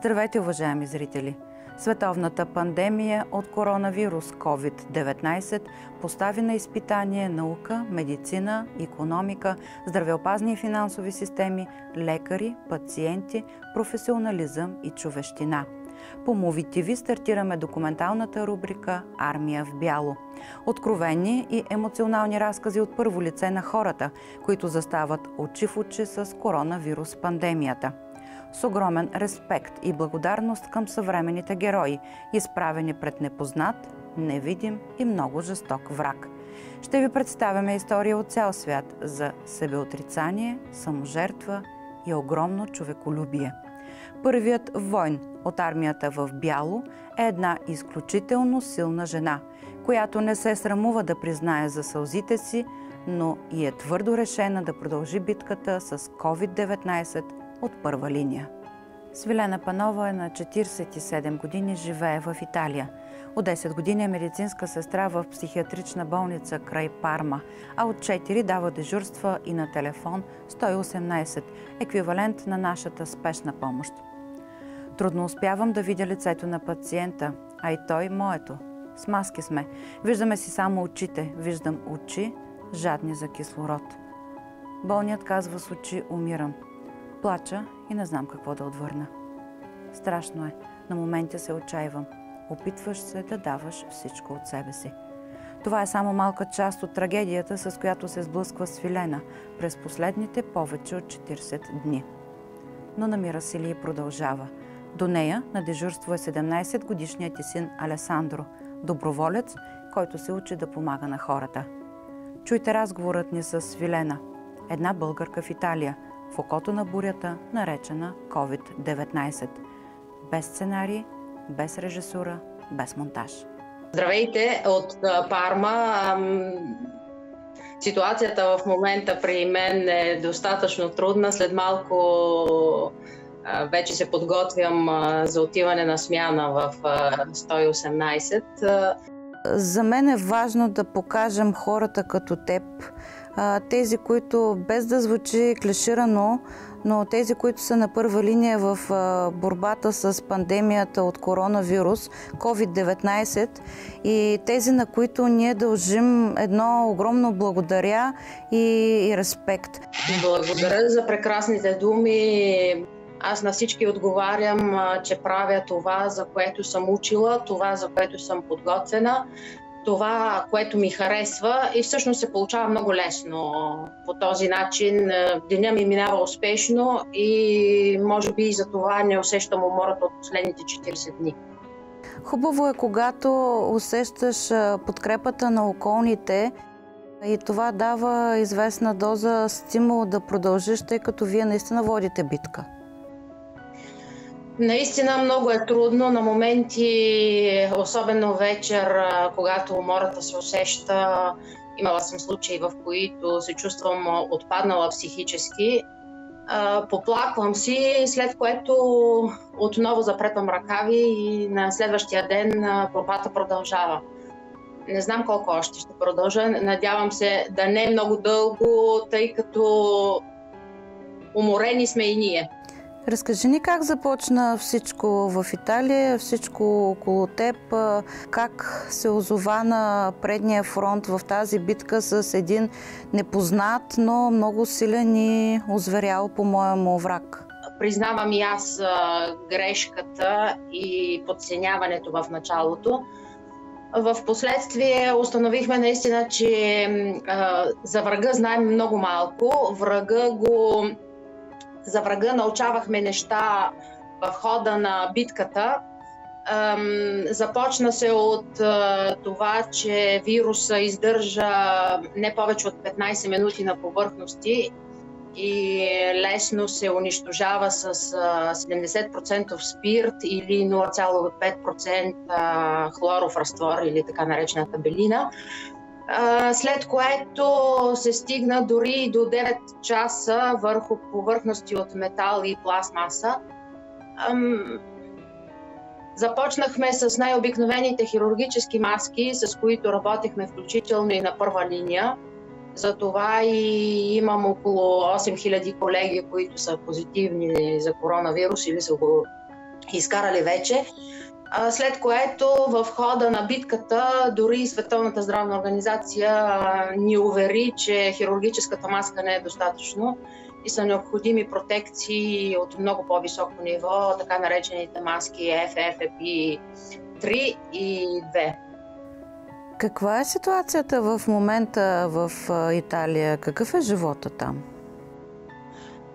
Здравейте, уважаеми зрители! Световната пандемия от коронавирус COVID-19 постави на изпитание наука, медицина, економика, здравеопазни и финансови системи, лекари, пациенти, професионализъм и човещина. По Movie TV стартираме документалната рубрика «Армия в бяло». Откровени и емоционални разкази от първо лице на хората, които застават очи в очи с коронавирус пандемията – с огромен респект и благодарност към съвременните герои, изправени пред непознат, невидим и много жесток враг. Ще ви представяме история от цял свят за себеотрицание, саможертва и огромно човеколюбие. Първият войн от армията в бяло е една изключително силна жена, която не се срамува да признае за сълзите си, но и е твърдо решена да продължи битката с COVID-19 от първа линия. Свилена Панова е на 47 години, живее в Италия. От 10 години е медицинска сестра в психиатрична болница край Парма, а от 4 дава дежурства и на телефон 118, еквивалент на нашата спешна помощ. Трудно успявам да видя лицето на пациента, а и той моето. С маски сме. Виждаме си само очите. Виждам очи, жадни за кислород. Болният казва с очи умирам. Плача и не знам какво да отвърна. Страшно е. На моменти се отчаивам. Опитваш се да даваш всичко от себе си. Това е само малка част от трагедията, с която се сблъсква Свилена през последните повече от 40 дни. Но намира сили и продължава. До нея на дежурство е 17 годишният ти син Алесандро, доброволец, който се учи да помага на хората. Чуйте разговорът ни с Свилена, една българка в Италия – в окото на бурята, наречена COVID-19. Без сценарий, без режисура, без монтаж. Здравейте от Парма. Ситуацията в момента при мен е достатъчно трудна. След малко вече се подготвям за отиване на смяна в 118. За мен е важно да покажем хората като теб, тези, които без да звучи клиширано, но тези, които са на първа линия в борбата с пандемията от коронавирус, COVID-19 и тези, на които ние дължим едно огромно благодаря и, и респект. Благодаря за прекрасните думи. Аз на всички отговарям, че правя това, за което съм учила, това, за което съм подготвена, това, което ми харесва и всъщност се получава много лесно. По този начин деня ми минава успешно и може би и за това не усещам умората от последните 40 дни. Хубаво е, когато усещаш подкрепата на околните и това дава известна доза стимул да продължиш, тъй като вие наистина водите битка. Наистина много е трудно на моменти, особено вечер, когато умората се усеща. Имала съм случаи, в които се чувствам отпаднала психически. Поплаквам си, след което отново запретвам ръкави и на следващия ден борбата продължава. Не знам колко още ще продължа. Надявам се да не е много дълго, тъй като уморени сме и ние. Разкажи ни как започна всичко в Италия, всичко около теб, как се озова на предния фронт в тази битка с един непознат, но много силен и озверял по-моему враг. Признавам и аз грешката и подценяването в началото. В последствие установихме наистина, че за врага знаем много малко. Врага го за врага научавахме неща в хода на битката. Започна се от това, че вируса издържа не повече от 15 минути на повърхности и лесно се унищожава с 70% спирт или 0,5% хлоров разтвор или така наречената белина след което се стигна дори до 9 часа върху повърхности от метал и пластмаса. Започнахме с най-обикновените хирургически маски, с които работихме включително и на първа линия. Затова и имам около 8000 колеги, които са позитивни за коронавирус или са го изкарали вече. След което в хода на битката дори Световната здравна организация ни увери, че хирургическата маска не е достатъчно и са необходими протекции от много по-високо ниво, така наречените маски FFP3 и 2. Каква е ситуацията в момента в Италия? Какъв е живота там?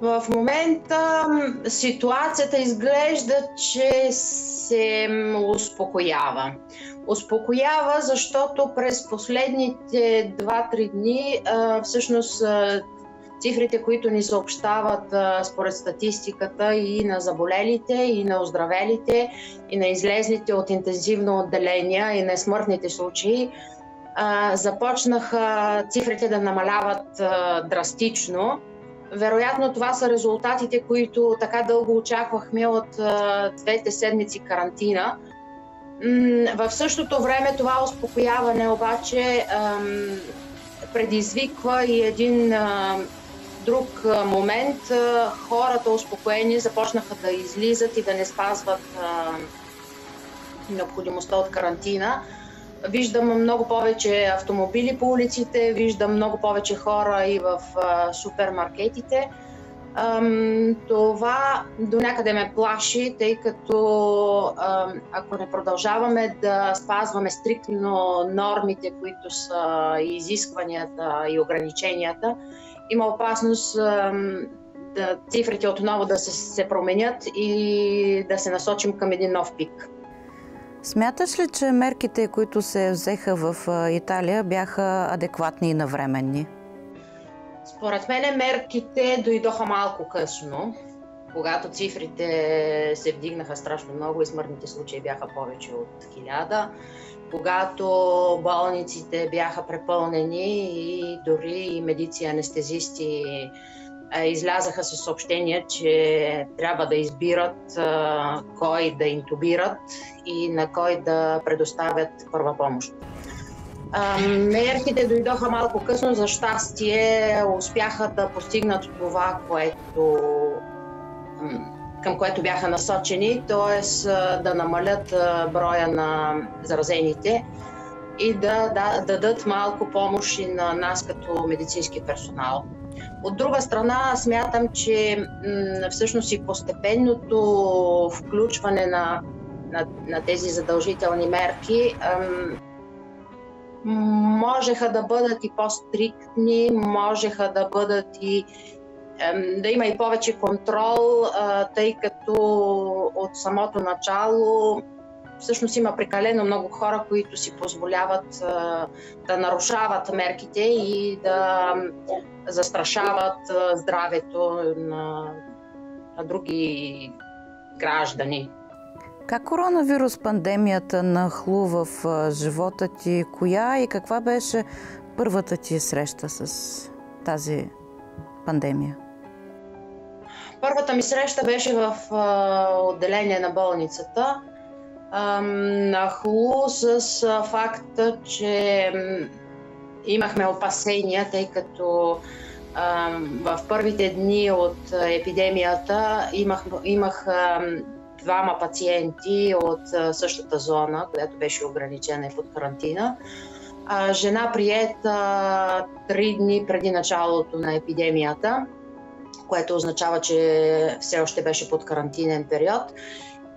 В момента ситуацията изглежда, че се успокоява. Успокоява, защото през последните 2-3 дни всъщност цифрите, които ни съобщават според статистиката и на заболелите, и на оздравелите, и на излезлите от интензивно отделения, и на смъртните случаи, започнаха цифрите да намаляват драстично. Вероятно това са резултатите, които така дълго очаквахме от двете седмици карантина. В същото време това успокояване обаче предизвиква и един друг момент хората успокоени започнаха да излизат и да не спазват необходимостта от карантина. Виждам много повече автомобили по улиците, виждам много повече хора и в супермаркетите. Това до някъде ме плаши, тъй като ако не продължаваме да спазваме стриктно нормите, които са и изискванията и ограниченията, има опасност да цифрите отново да се, се променят и да се насочим към един нов пик. Смяташ ли, че мерките, които се взеха в Италия, бяха адекватни и навременни? Според мен мерките дойдоха малко късно, когато цифрите се вдигнаха страшно много и смъртните случаи бяха повече от хиляда, когато болниците бяха препълнени и дори и медици анестезисти излязаха със съобщение, че трябва да избират кой да интубират и на кой да предоставят първа помощ. Мерките дойдоха малко късно, за щастие успяха да постигнат това, което, към което бяха насочени, т.е. да намалят броя на заразените и да, да, да дадат малко помощ и на нас като медицински персонал. От друга страна, смятам, че м- всъщност и постепенното включване на, на, на тези задължителни мерки м- можеха да бъдат и по-стриктни, можеха да бъдат и да има и повече контрол, тъй като от самото начало всъщност има прекалено много хора, които си позволяват да нарушават мерките и да застрашават здравето на, на други граждани. Как коронавирус пандемията нахлу в живота ти? Коя и каква беше първата ти среща с тази пандемия? Първата ми среща беше в отделение на болницата. Нахлу с факта, че имахме опасения, тъй като в първите дни от епидемията имах, имах двама пациенти от същата зона, която беше ограничена и под карантина. Жена приета три дни преди началото на епидемията, което означава, че все още беше под карантинен период.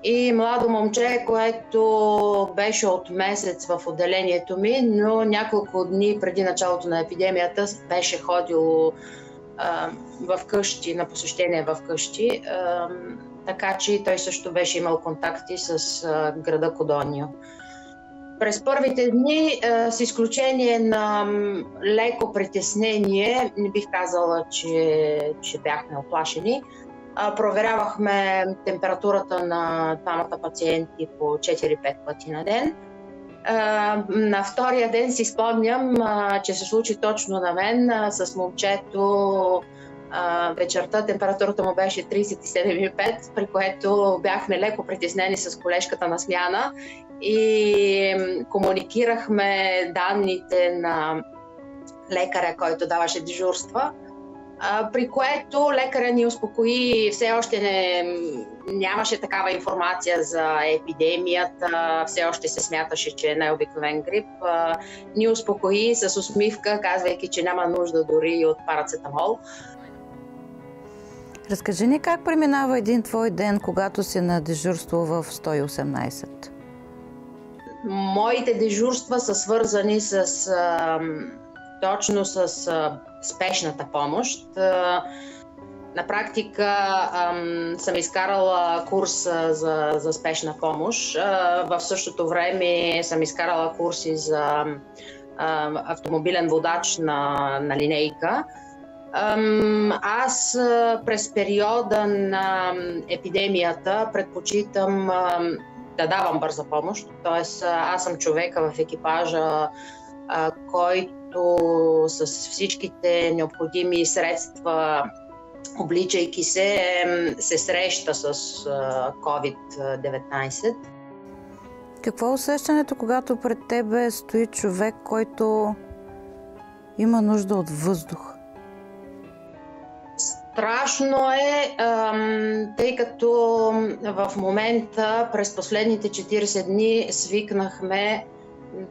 И младо момче, което беше от месец в отделението ми, но няколко дни преди началото на епидемията беше ходило в къщи, на посещение в къщи така че той също беше имал контакти с града Кодонио. През първите дни, с изключение на леко притеснение, не бих казала, че, че бяхме оплашени, проверявахме температурата на двамата пациенти по 4-5 пъти на ден. На втория ден си спомням, че се случи точно на мен с момчето вечерта температурата му беше 37,5, при което бяхме леко притеснени с колежката на смяна и комуникирахме данните на лекаря, който даваше дежурства. При което лекаря ни успокои, все още не, нямаше такава информация за епидемията, все още се смяташе, че е най-обикновен грип. Ни успокои с усмивка, казвайки, че няма нужда дори от парацетамол. Разкажи ни как преминава един твой ден, когато си на дежурство в 118? Моите дежурства са свързани с точно с спешната помощ. На практика съм изкарала курс за, за спешна помощ. В същото време съм изкарала курси за автомобилен водач на, на линейка. Аз през периода на епидемията предпочитам да давам бърза помощ. Тоест, аз съм човека в екипажа, който който с всичките необходими средства, обличайки се, се среща с COVID-19. Какво е усещането, когато пред тебе стои човек, който има нужда от въздух? Страшно е, тъй като в момента през последните 40 дни свикнахме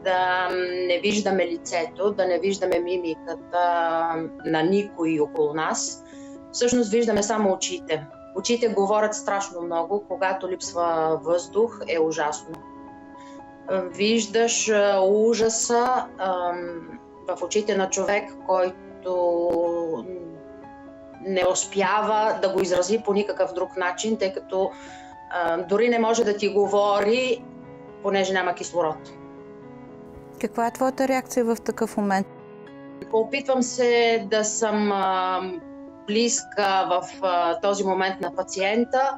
да не виждаме лицето, да не виждаме мимиката на никой около нас. Всъщност виждаме само очите. Очите говорят страшно много, когато липсва въздух е ужасно. Виждаш ужаса в очите на човек, който не успява да го изрази по никакъв друг начин, тъй като дори не може да ти говори, понеже няма кислород. Каква е твоята реакция в такъв момент? Опитвам се да съм близка в този момент на пациента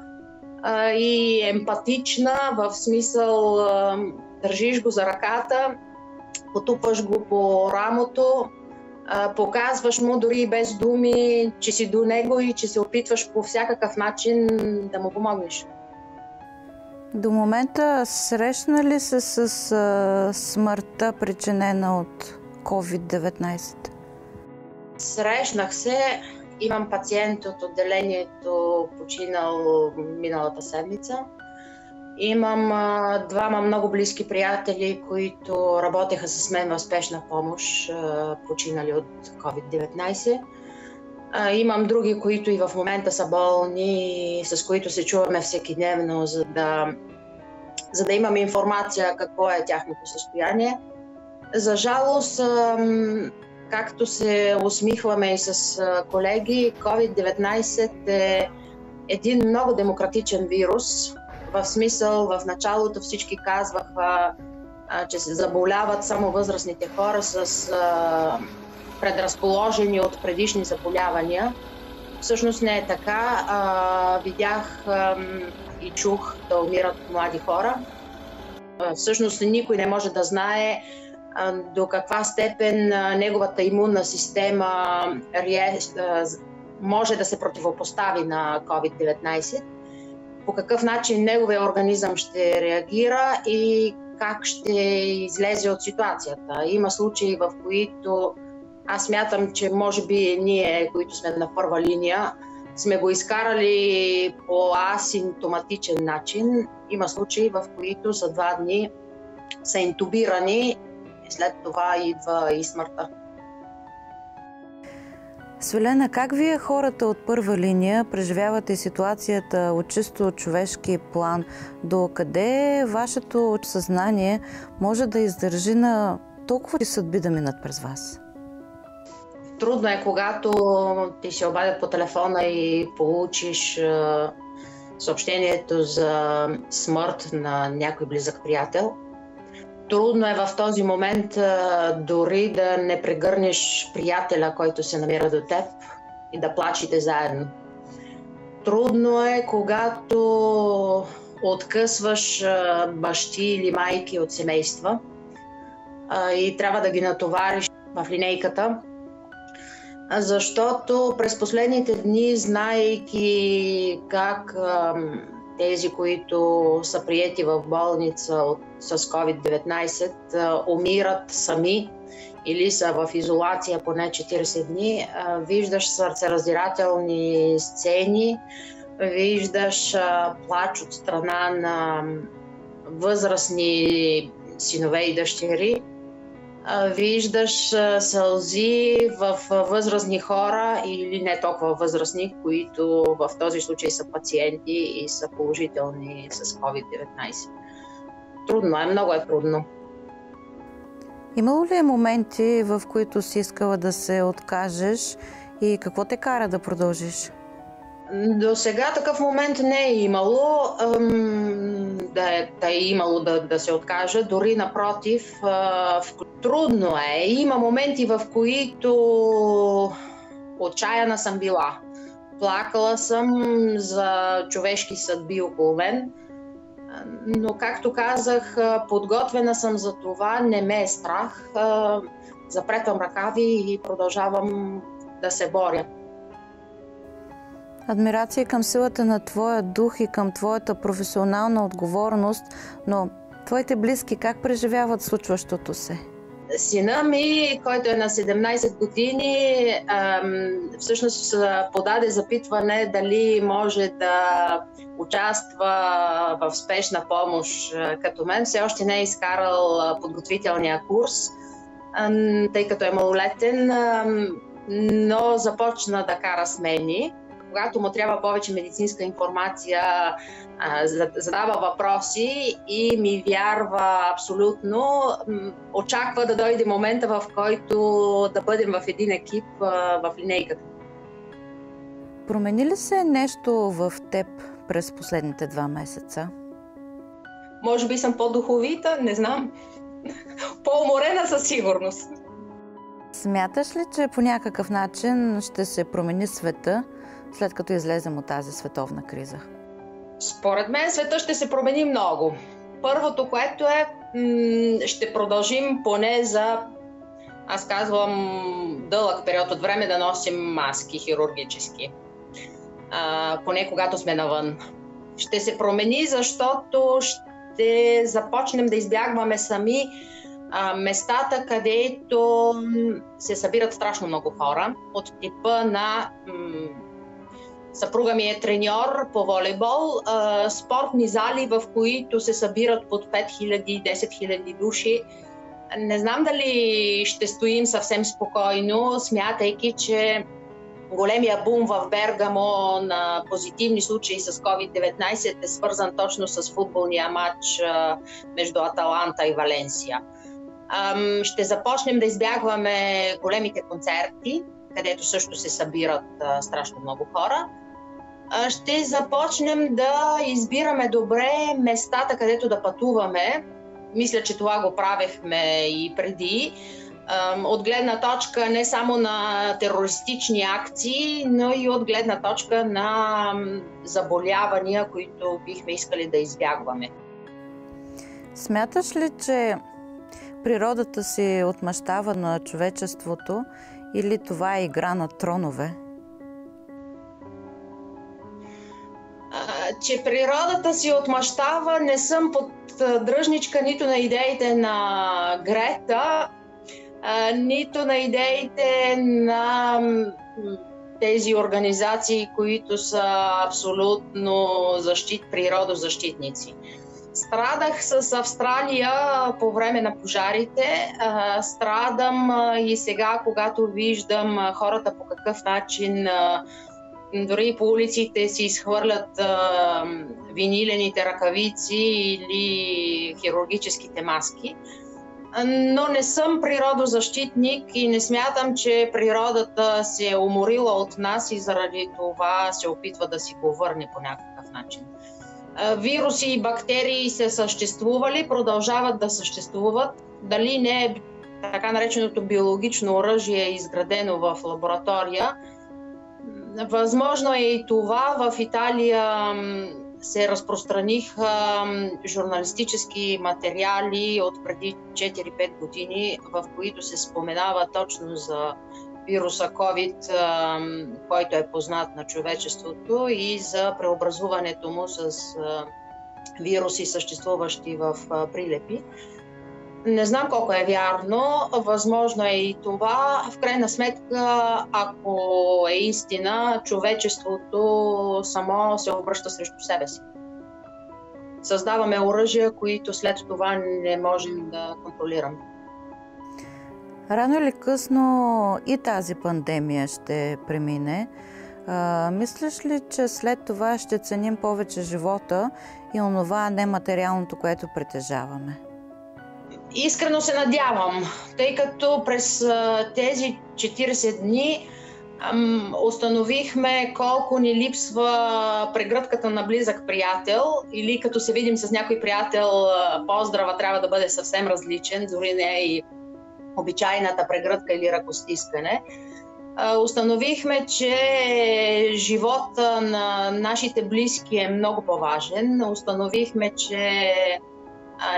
и емпатична, в смисъл държиш го за ръката, потупваш го по рамото, показваш му дори без думи, че си до него и че се опитваш по всякакъв начин да му помогнеш. До момента срещна ли се с а, смъртта, причинена от COVID-19? Срещнах се. Имам пациент от отделението, починал миналата седмица. Имам а, двама много близки приятели, които работеха с мен в спешна помощ, а, починали от COVID-19. А, имам други, които и в момента са болни, с които се чуваме всеки дневно, за да, за да имаме информация какво е тяхното състояние. За жалост, както се усмихваме и с колеги, COVID-19 е един много демократичен вирус. В смисъл, в началото всички казваха, че се заболяват само възрастните хора с предразположени от предишни заболявания. Всъщност не е така. А, видях а, и чух да умират млади хора. А, всъщност никой не може да знае а, до каква степен а, неговата имунна система а, може да се противопостави на COVID-19, по какъв начин неговия организъм ще реагира и как ще излезе от ситуацията. Има случаи, в които аз мятам, че може би ние, които сме на първа линия, сме го изкарали по асимптоматичен начин. Има случаи, в които за два дни са интубирани, след това идва и смъртта. Свелена, как вие хората от първа линия преживявате ситуацията от чисто човешки план? До къде вашето съзнание може да издържи на толкова съдби да минат през вас? Трудно е, когато ти се обадят по телефона и получиш съобщението за смърт на някой близък приятел. Трудно е в този момент дори да не прегърнеш приятеля, който се намира до теб и да плачете заедно. Трудно е, когато откъсваш бащи или майки от семейства и трябва да ги натовариш в линейката защото през последните дни, знаейки как тези, които са приети в болница от, с COVID-19, умират сами или са в изолация поне 40 дни, виждаш сърцераздирателни сцени, виждаш плач от страна на възрастни синове и дъщери, виждаш сълзи в възрастни хора или не толкова възрастни, които в този случай са пациенти и са положителни с COVID-19. Трудно е, много е трудно. Имало ли е моменти, в които си искала да се откажеш и какво те кара да продължиш? До сега такъв момент не е имало да е, да е имало да, да се откажа. Дори напротив, трудно е. Има моменти, в които отчаяна съм била. Плакала съм за човешки съдби около мен. Но, както казах, подготвена съм за това, не ме е страх. Запретвам ръкави и продължавам да се боря. Адмирация към силата на твоя дух и към твоята професионална отговорност, но твоите близки как преживяват случващото се? Сина ми, който е на 17 години, всъщност подаде запитване дали може да участва в спешна помощ като мен. Все още не е изкарал подготвителния курс, тъй като е малолетен, но започна да кара смени когато му трябва повече медицинска информация, задава въпроси и ми вярва абсолютно. Очаква да дойде момента, в който да бъдем в един екип в линейката. Промени ли се нещо в теб през последните два месеца? Може би съм по-духовита, не знам. По-уморена със сигурност. Смяташ ли, че по някакъв начин ще се промени света след като излезем от тази световна криза? Според мен света ще се промени много. Първото, което е, ще продължим поне за, аз казвам, дълъг период от време да носим маски хирургически. А, поне когато сме навън. Ще се промени, защото ще започнем да избягваме сами а, местата, където се събират страшно много хора, от типа на м- Съпруга ми е треньор по волейбол, спортни зали, в които се събират под 5000-10 000 души. Не знам дали ще стоим съвсем спокойно, смятайки, че големия бум в Бергамо на позитивни случаи с COVID-19 е свързан точно с футболния матч между Аталанта и Валенсия. Ще започнем да избягваме големите концерти, където също се събират страшно много хора ще започнем да избираме добре местата, където да пътуваме. Мисля, че това го правехме и преди. От гледна точка не само на терористични акции, но и от гледна точка на заболявания, които бихме искали да избягваме. Смяташ ли, че природата си отмъщава на човечеството или това е игра на тронове? че природата си отмъщава, не съм поддръжничка нито на идеите на Грета, нито на идеите на тези организации, които са абсолютно защит, природозащитници. Страдах с Австралия по време на пожарите. Страдам и сега, когато виждам хората по какъв начин дори по улиците си изхвърлят винилените ръкавици или хирургическите маски. Но не съм природозащитник и не смятам, че природата се е уморила от нас и заради това се опитва да си го върне по някакъв начин. Вируси и бактерии се съществували, продължават да съществуват. Дали не е така нареченото биологично оръжие изградено в лаборатория, Възможно е и това. В Италия се разпространиха журналистически материали от преди 4-5 години, в които се споменава точно за вируса COVID, който е познат на човечеството и за преобразуването му с вируси, съществуващи в прилепи. Не знам колко е вярно, възможно е и това. В крайна сметка, ако е истина, човечеството само се обръща срещу себе си. Създаваме оръжия, които след това не можем да контролираме. Рано или късно и тази пандемия ще премине. А, мислиш ли, че след това ще ценим повече живота и онова нематериалното, което притежаваме? Искрено се надявам, тъй като през тези 40 дни установихме колко ни липсва прегръдката на близък приятел или като се видим с някой приятел, поздрава трябва да бъде съвсем различен, дори не е и обичайната прегръдка или ръкостискане. Установихме, че живота на нашите близки е много по-важен. Установихме, че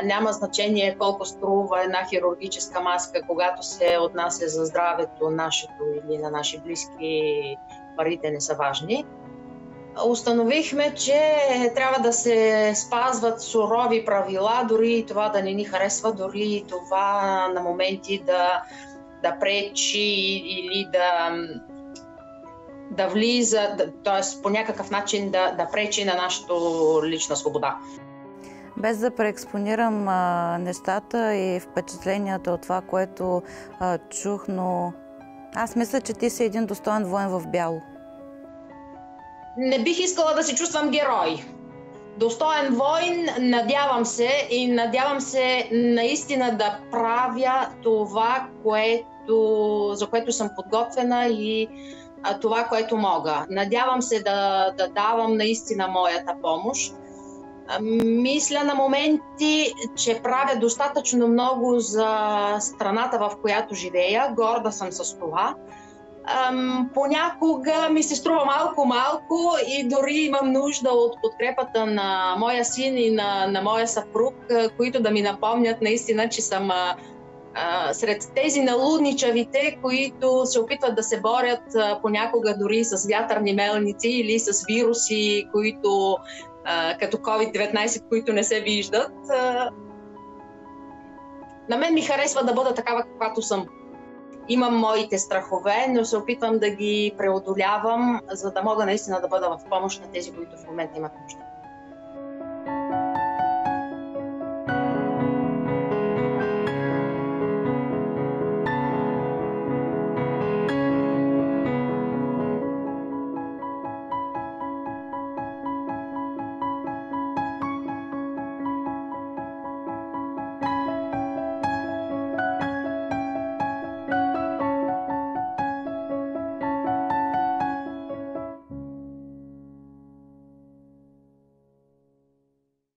няма значение колко струва една хирургическа маска, когато се отнася за здравето нашето или на наши близки, парите не са важни. Установихме, че трябва да се спазват сурови правила, дори и това да не ни харесва, дори и това на моменти да, да пречи или да, да влиза, т.е. по някакъв начин да, да пречи на нашата лична свобода. Без да преекспонирам а, нещата и впечатленията от това, което а, чух, но аз мисля, че ти си един достоен воен в бяло. Не бих искала да се чувствам герой. Достоен войн, надявам се и надявам се наистина да правя това, което, за което съм подготвена и а, това, което мога. Надявам се да, да давам наистина моята помощ. Мисля на моменти, че правя достатъчно много за страната, в която живея. Горда съм с това. Понякога ми се струва малко-малко и дори имам нужда от подкрепата на моя син и на, на моя съпруг, които да ми напомнят наистина, че съм сред тези налудничавите, които се опитват да се борят понякога дори с вятърни мелници или с вируси, които а, като COVID-19, които не се виждат. А, на мен ми харесва да бъда такава, каквато съм. Имам моите страхове, но се опитвам да ги преодолявам, за да мога наистина да бъда в помощ на тези, които в момента имат нужда.